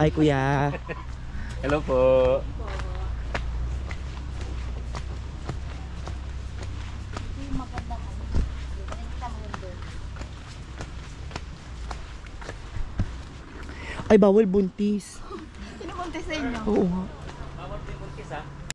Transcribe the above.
Ay, kuya. Hello po. Ay, bawal buntis. Sino buntis sa inyo? Oo. Bawal din buntis ha.